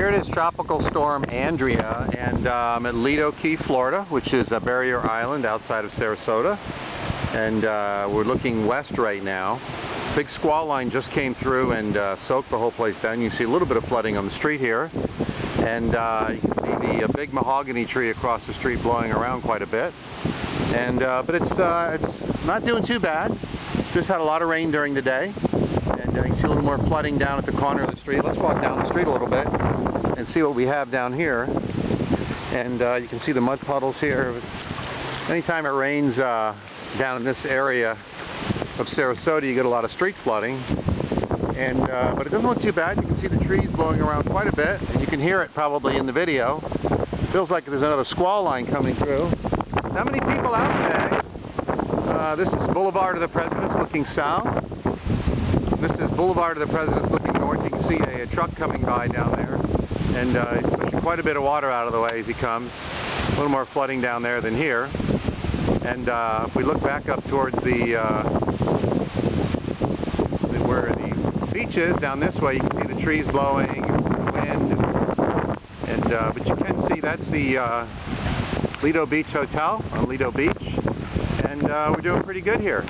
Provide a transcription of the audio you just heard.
Here it is, Tropical Storm Andrea, and uh, I'm at Lido Key, Florida, which is a barrier island outside of Sarasota. And uh, we're looking west right now. Big squall line just came through and uh, soaked the whole place down. You see a little bit of flooding on the street here. And uh, you can see the uh, big mahogany tree across the street blowing around quite a bit. And uh, But it's, it's not doing too bad. Just had a lot of rain during the day and see a little more flooding down at the corner of the street. Let's walk down the street a little bit and see what we have down here. And uh, you can see the mud puddles here. Anytime it rains uh, down in this area of Sarasota, you get a lot of street flooding. And uh, But it doesn't look too bad. You can see the trees blowing around quite a bit, and you can hear it probably in the video. Feels like there's another squall line coming through. How many people out today? Uh, this is Boulevard of the Presidents looking south. This is Boulevard of the Presidents looking north. You can see a, a truck coming by down there. And uh, he's pushing quite a bit of water out of the way as he comes. A little more flooding down there than here. And uh, if we look back up towards the, uh, where the beach is, down this way, you can see the trees blowing, the wind. And, uh, but you can see that's the uh, Lido Beach Hotel on Lido Beach. And we're doing pretty good here.